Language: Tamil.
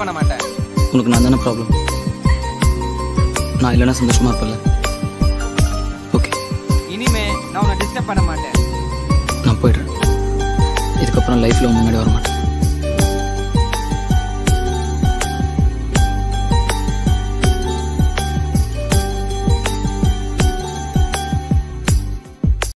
பண்ண மாட்டேன். உனக்கு நான் தானே ப்ராப்ளம் நான் இல்லைன்னா சந்தோஷமா இருப்பேன்ல. ஓகே இனிமே நான் உன்னை டிஸ்டர்ப் பண்ண மாட்டேன். நான் போயிடுறேன். இதுக்கப்புறம் லைஃப்பில் முன்னாடி வர மாட்டேன்.